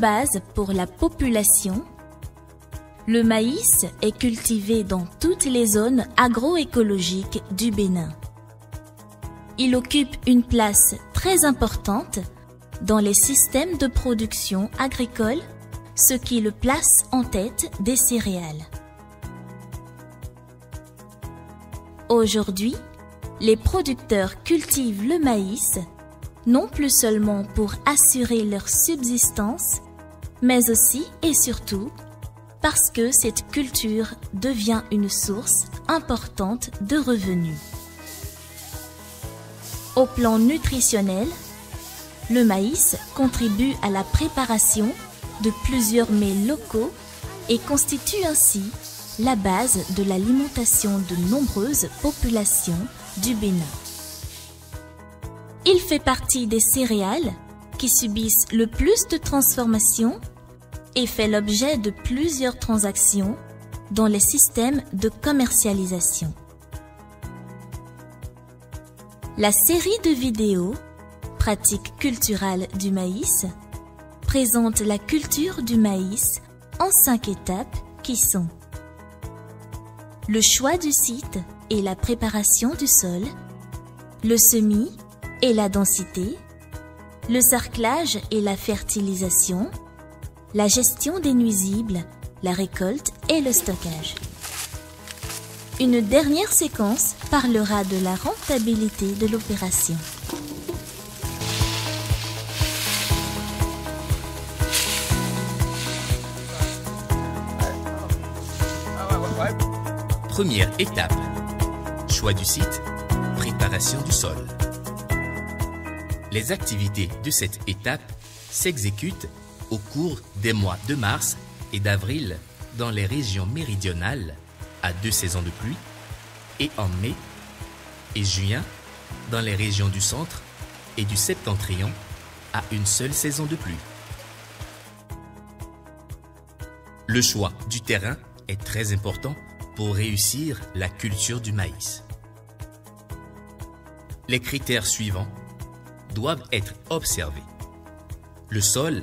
base pour la population, le maïs est cultivé dans toutes les zones agroécologiques du Bénin. Il occupe une place très importante dans les systèmes de production agricole, ce qui le place en tête des céréales. Aujourd'hui, les producteurs cultivent le maïs non plus seulement pour assurer leur subsistance, mais aussi et surtout parce que cette culture devient une source importante de revenus. Au plan nutritionnel, le maïs contribue à la préparation de plusieurs mets locaux et constitue ainsi la base de l'alimentation de nombreuses populations du Bénin. Il fait partie des céréales qui subissent le plus de transformations et fait l'objet de plusieurs transactions dans les systèmes de commercialisation. La série de vidéos Pratique culturelle du maïs présente la culture du maïs en cinq étapes qui sont le choix du site et la préparation du sol, le semis et la densité, le cerclage et la fertilisation, la gestion des nuisibles, la récolte et le stockage. Une dernière séquence parlera de la rentabilité de l'opération. Première étape. Choix du site, préparation du sol. Les activités de cette étape s'exécutent au cours des mois de mars et d'avril dans les régions méridionales à deux saisons de pluie et en mai et juin dans les régions du centre et du septentrion à une seule saison de pluie. Le choix du terrain est très important pour réussir la culture du maïs. Les critères suivants doivent être observés. Le sol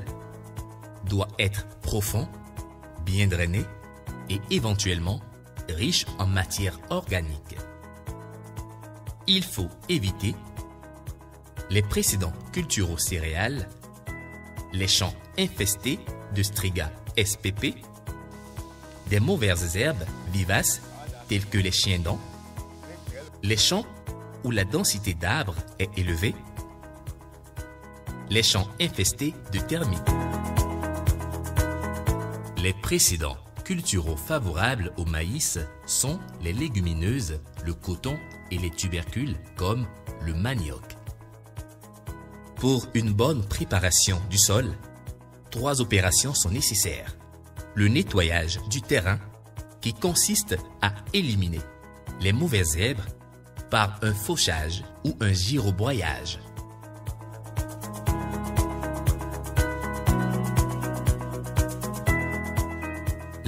doit être profond, bien drainé et éventuellement riche en matière organique. Il faut éviter les précédents culturo-céréales, les champs infestés de Striga spp, des mauvaises herbes vivaces telles que les chiens-dents, les champs où la densité d'arbres est élevée, les champs infestés de termites. Les précédents culturaux favorables au maïs sont les légumineuses, le coton et les tubercules comme le manioc. Pour une bonne préparation du sol, trois opérations sont nécessaires. Le nettoyage du terrain qui consiste à éliminer les mauvaises herbes par un fauchage ou un girobroyage.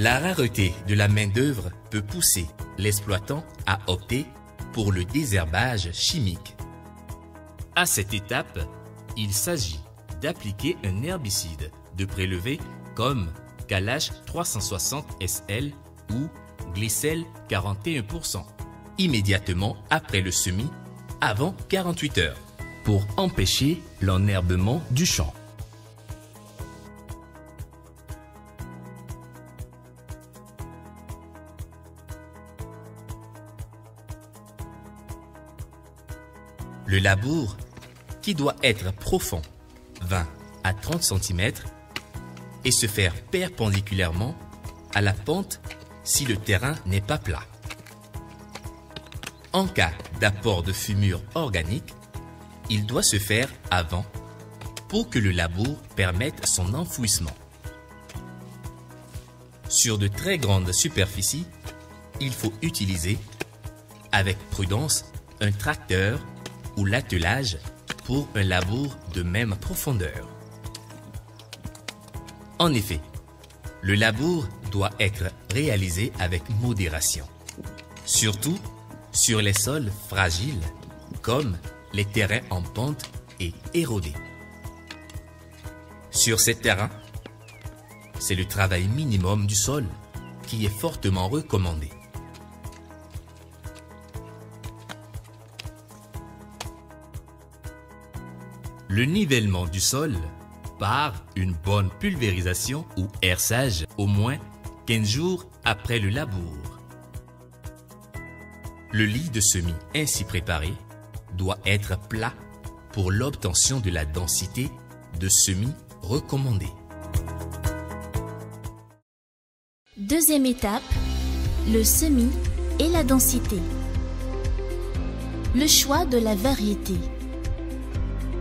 La rareté de la main-d'œuvre peut pousser l'exploitant à opter pour le désherbage chimique. À cette étape, il s'agit d'appliquer un herbicide de prélevé comme Kalash 360 SL ou Glycel 41% immédiatement après le semis avant 48 heures pour empêcher l'enherbement du champ. Le labour, qui doit être profond, 20 à 30 cm, et se faire perpendiculairement à la pente si le terrain n'est pas plat. En cas d'apport de fumure organique, il doit se faire avant pour que le labour permette son enfouissement. Sur de très grandes superficies, il faut utiliser avec prudence un tracteur ou l'attelage pour un labour de même profondeur. En effet, le labour doit être réalisé avec modération, surtout sur les sols fragiles comme les terrains en pente et érodés. Sur ces terrains, c'est le travail minimum du sol qui est fortement recommandé. Le nivellement du sol par une bonne pulvérisation ou herçage au moins 15 jours après le labour. Le lit de semis ainsi préparé doit être plat pour l'obtention de la densité de semis recommandée. Deuxième étape, le semis et la densité. Le choix de la variété.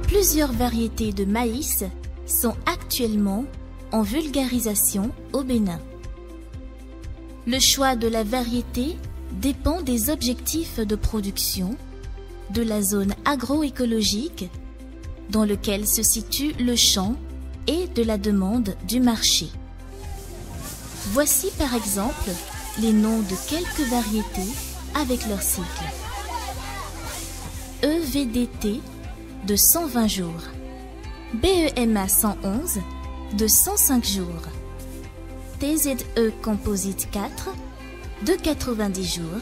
Plusieurs variétés de maïs sont actuellement en vulgarisation au Bénin. Le choix de la variété dépend des objectifs de production, de la zone agroécologique dans lequel se situe le champ et de la demande du marché. Voici par exemple les noms de quelques variétés avec leur cycle. EVDT de 120 jours. BEMA 111 de 105 jours. TZE Composite 4 de 90 jours.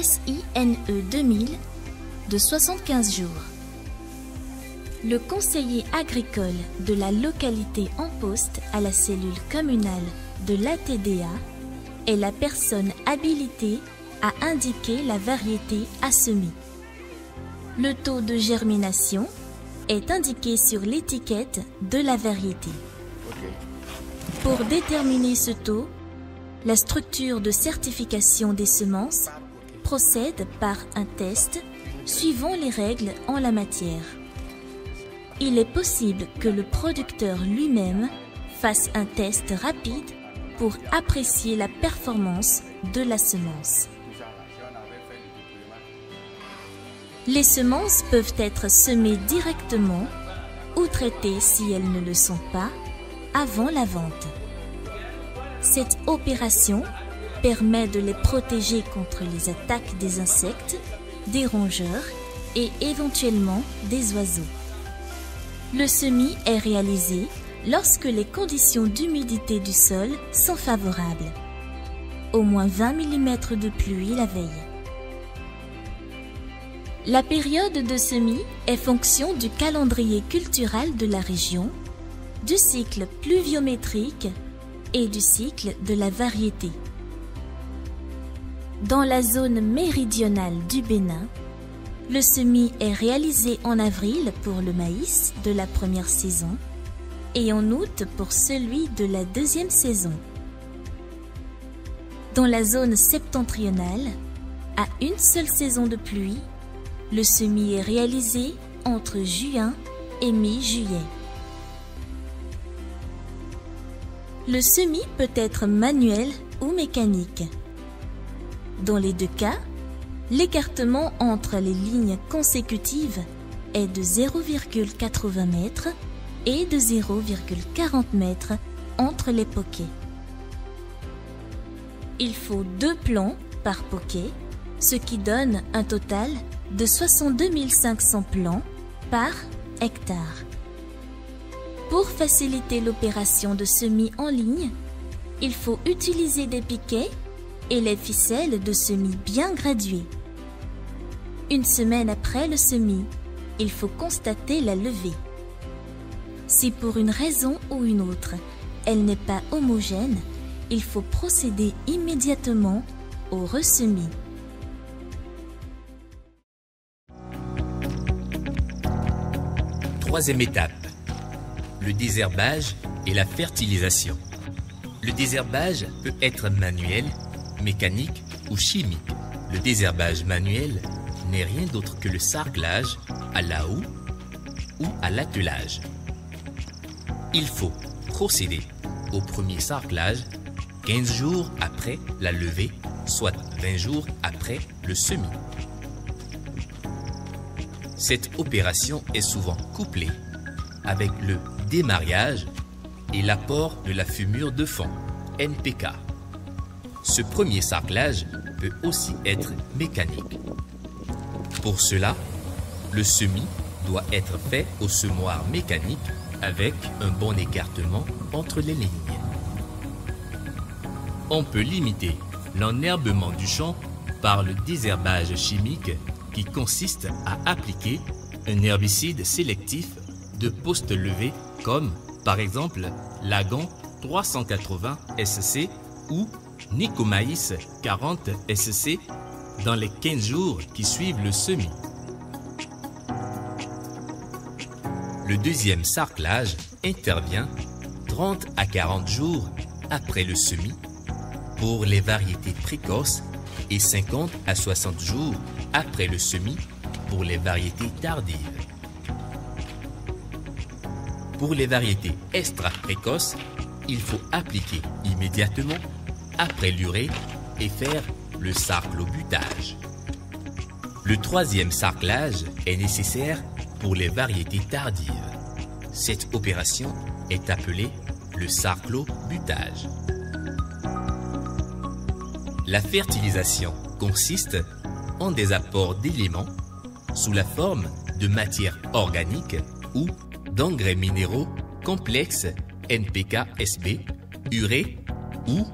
SINE 2000 de 75 jours. Le conseiller agricole de la localité en poste à la cellule communale de l'ATDA est la personne habilitée à indiquer la variété à semer. Le taux de germination est indiqué sur l'étiquette de la variété. Pour déterminer ce taux, la structure de certification des semences procède par un test suivant les règles en la matière. Il est possible que le producteur lui-même fasse un test rapide pour apprécier la performance de la semence. Les semences peuvent être semées directement ou traitées si elles ne le sont pas avant la vente. Cette opération permet de les protéger contre les attaques des insectes, des rongeurs et éventuellement des oiseaux. Le semis est réalisé lorsque les conditions d'humidité du sol sont favorables. Au moins 20 mm de pluie la veille. La période de semis est fonction du calendrier culturel de la région, du cycle pluviométrique et du cycle de la variété. Dans la zone méridionale du Bénin, le semis est réalisé en avril pour le maïs de la première saison et en août pour celui de la deuxième saison. Dans la zone septentrionale, à une seule saison de pluie, le semis est réalisé entre juin et mi-juillet. Le semis peut être manuel ou mécanique. Dans les deux cas, l'écartement entre les lignes consécutives est de 0,80 m et de 0,40 m entre les poquets. Il faut deux plants par poquet, ce qui donne un total de 62 500 plants par hectare. Pour faciliter l'opération de semis en ligne, il faut utiliser des piquets et les ficelles de semis bien graduées. Une semaine après le semis, il faut constater la levée. Si pour une raison ou une autre, elle n'est pas homogène, il faut procéder immédiatement au ressemis. Troisième étape, le désherbage et la fertilisation. Le désherbage peut être manuel, mécanique ou chimique. Le désherbage manuel n'est rien d'autre que le sarclage à la houe ou à l'attelage. Il faut procéder au premier sarclage 15 jours après la levée, soit 20 jours après le semis. Cette opération est souvent couplée avec le démariage et l'apport de la fumure de fond, NPK. Ce premier sarclage peut aussi être mécanique. Pour cela, le semis doit être fait au semoir mécanique avec un bon écartement entre les lignes. On peut limiter l'enherbement du champ par le désherbage chimique qui consiste à appliquer un herbicide sélectif de poste levé comme par exemple Lagon 380 SC ou Nicomaïs 40 SC dans les 15 jours qui suivent le semis. Le deuxième sarclage intervient 30 à 40 jours après le semis pour les variétés précoces et 50 à 60 jours après le semis pour les variétés tardives. Pour les variétés extra précoces, il faut appliquer immédiatement après l'urée et faire le sarclobutage. Le troisième sarclage est nécessaire pour les variétés tardives. Cette opération est appelée le sarclobutage. La fertilisation consiste en des apports d'éléments sous la forme de matière organique ou d'engrais minéraux complexes NPK-SB, urée ou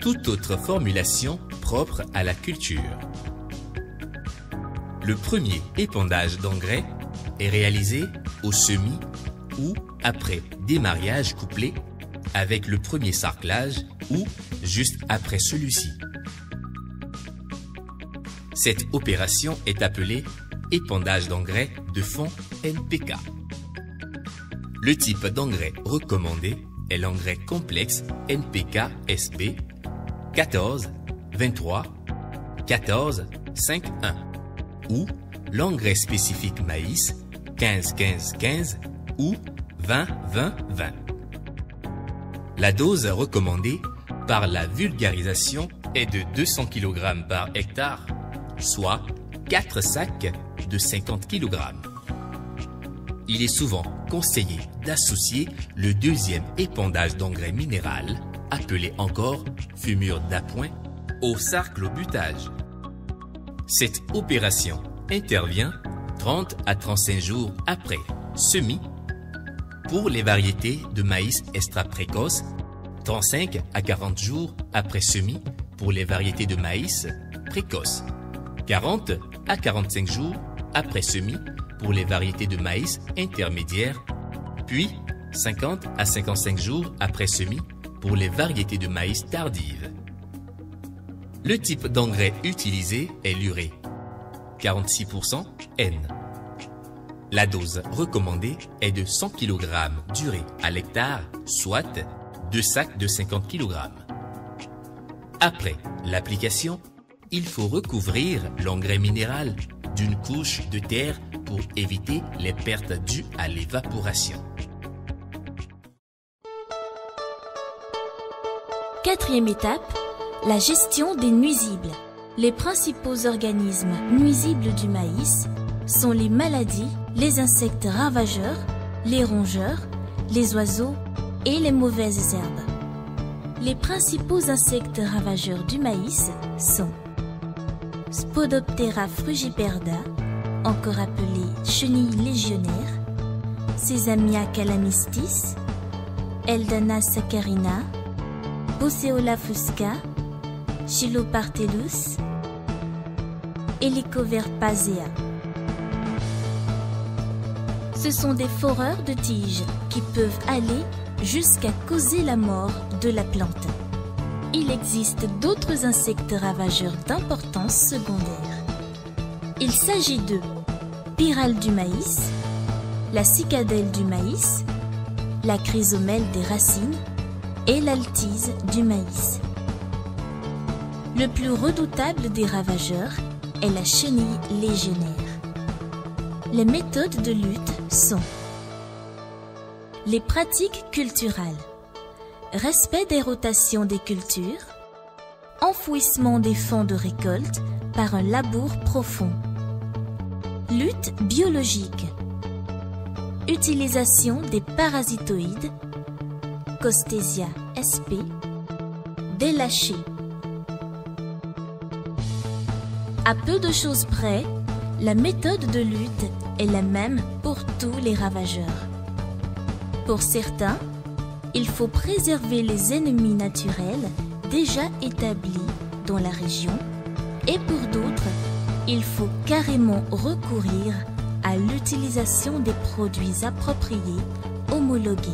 toute autre formulation propre à la culture. Le premier épandage d'engrais est réalisé au semis ou après démarrage couplé avec le premier sarclage ou juste après celui-ci. Cette opération est appelée épandage d'engrais de fond NPK. Le type d'engrais recommandé est l'engrais complexe NPK SB 14 23 14 5 1 ou l'engrais spécifique maïs 15 15 15 ou 20 20 20. La dose recommandée par la vulgarisation est de 200 kg par hectare, soit 4 sacs de 50 kg. Il est souvent conseillé d'associer le deuxième épandage d'engrais minéral, appelé encore fumure d'appoint, au sarclobutage. Cette opération intervient 30 à 35 jours après semis pour les variétés de maïs extra précoce, 35 à 40 jours après semis pour les variétés de maïs précoce, 40 à 45 jours après semis pour les variétés de maïs intermédiaires, puis 50 à 55 jours après semis pour les variétés de maïs tardives. Le type d'engrais utilisé est l'urée, 46% N. La dose recommandée est de 100 kg d'urée à l'hectare, soit 2 sacs de 50 kg. Après l'application, il faut recouvrir l'engrais minéral d'une couche de terre pour éviter les pertes dues à l'évaporation. Quatrième étape, la gestion des nuisibles. Les principaux organismes nuisibles du maïs sont les maladies, les insectes ravageurs, les rongeurs, les oiseaux et les mauvaises herbes. Les principaux insectes ravageurs du maïs sont Spodoptera frugiperda, encore appelée chenille légionnaire, Sesamia calamistis, Eldana saccharina, Boceola fusca, Chilopartellus, Helicoverpasea. Ce sont des foreurs de tiges qui peuvent aller jusqu'à causer la mort de la plante. Il existe d'autres insectes ravageurs d'importance secondaire. Il s'agit de pyrale du maïs, la cicadelle du maïs, la chrysomèle des racines et l'altise du maïs. Le plus redoutable des ravageurs est la chenille légionnaire. Les méthodes de lutte sont les pratiques culturelles, respect des rotations des cultures, enfouissement des fonds de récolte par un labour profond, lutte biologique, utilisation des parasitoïdes, Costesia sp, délâchés. À peu de choses près, la méthode de lutte est la même pour tous les ravageurs. Pour certains, il faut préserver les ennemis naturels déjà établis dans la région et pour d'autres, il faut carrément recourir à l'utilisation des produits appropriés homologués.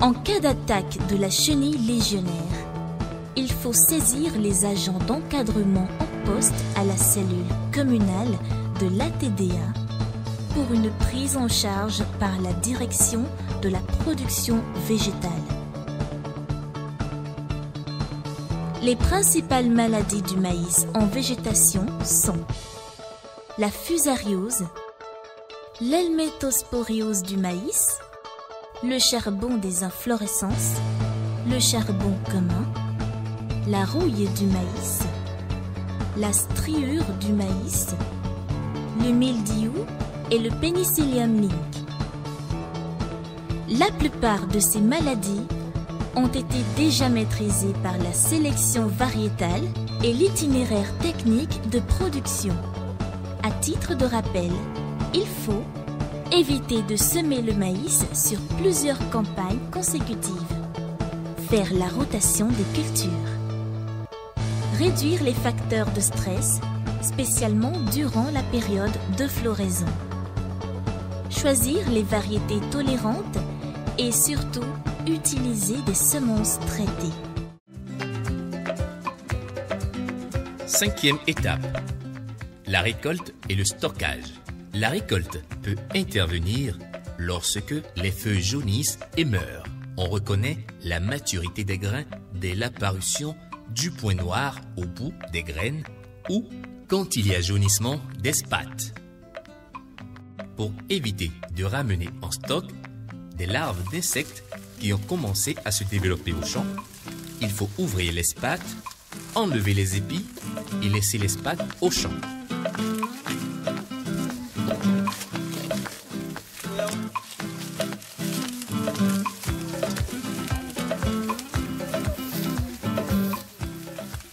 En cas d'attaque de la chenille légionnaire, il faut saisir les agents d'encadrement en poste à la cellule communale de l'ATDA pour une prise en charge par la direction de la production végétale. Les principales maladies du maïs en végétation sont la fusariose, l'helmétosporiose du maïs, le charbon des inflorescences, le charbon commun, la rouille du maïs, la striure du maïs, le mildiou et le pénicillium link. La plupart de ces maladies ont été déjà maîtrisées par la sélection variétale et l'itinéraire technique de production. À titre de rappel, il faut éviter de semer le maïs sur plusieurs campagnes consécutives, faire la rotation des cultures, réduire les facteurs de stress, spécialement durant la période de floraison, choisir les variétés tolérantes et surtout utiliser des semences traitées. Cinquième étape. La récolte et le stockage. La récolte peut intervenir lorsque les feuilles jaunissent et meurent. On reconnaît la maturité des grains dès l'apparition du point noir au bout des graines ou quand il y a jaunissement des spates. Pour éviter de ramener en stock des larves d'insectes qui ont commencé à se développer au champ, il faut ouvrir les spates, enlever les épis et laisser les spates au champ.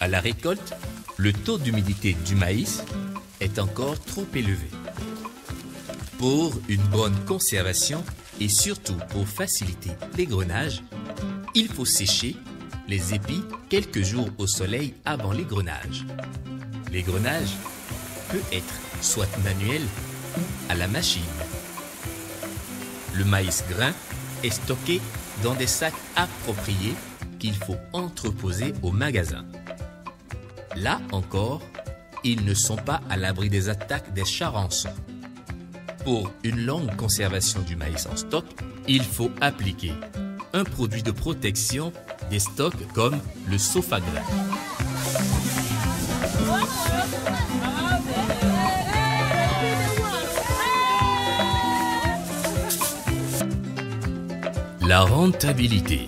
À la récolte, le taux d'humidité du maïs est encore trop élevé. Pour une bonne conservation et surtout pour faciliter l'égrenage, il faut sécher les épis quelques jours au soleil avant l'égrenage. L'égrenage peut être soit manuel ou à la machine. Le maïs grain est stocké dans des sacs appropriés qu'il faut entreposer au magasin. Là encore, ils ne sont pas à l'abri des attaques des charançons. Pour une longue conservation du maïs en stock, il faut appliquer un produit de protection des stocks comme le sofagrin. La rentabilité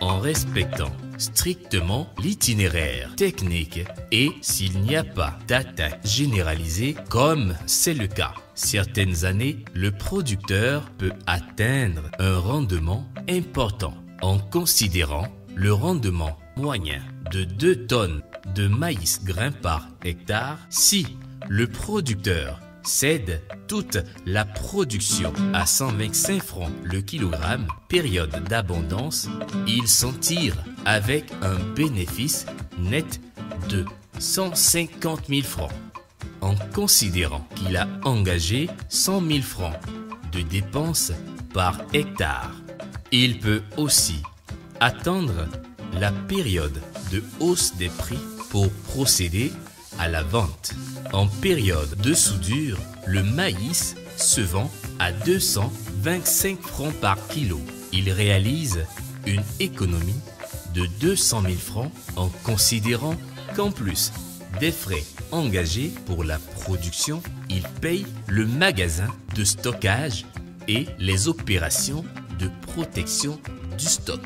en respectant strictement l'itinéraire technique et s'il n'y a pas d'attaque généralisée comme c'est le cas. Certaines années, le producteur peut atteindre un rendement important en considérant le rendement moyen de 2 tonnes de maïs grain par hectare si le producteur cède toute la production à 125 francs le kilogramme, période d'abondance, il s'en tire avec un bénéfice net de 150 000 francs. En considérant qu'il a engagé 100 000 francs de dépenses par hectare, il peut aussi attendre la période de hausse des prix pour procéder à la vente. En période de soudure, le maïs se vend à 225 francs par kilo. Il réalise une économie de 200 000 francs en considérant qu'en plus des frais engagés pour la production, il paye le magasin de stockage et les opérations de protection du stock.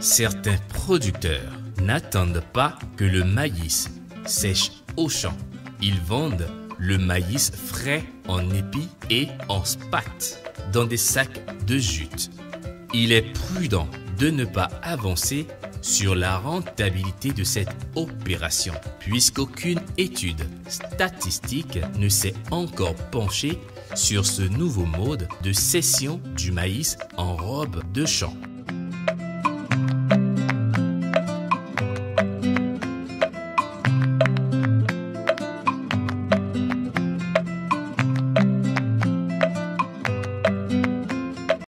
Certains producteurs n'attendent pas que le maïs sèche au champ. Ils vendent le maïs frais en épis et en spat dans des sacs de jute. Il est prudent de ne pas avancer sur la rentabilité de cette opération, puisqu'aucune étude statistique ne s'est encore penchée sur ce nouveau mode de session du maïs en robe de champ.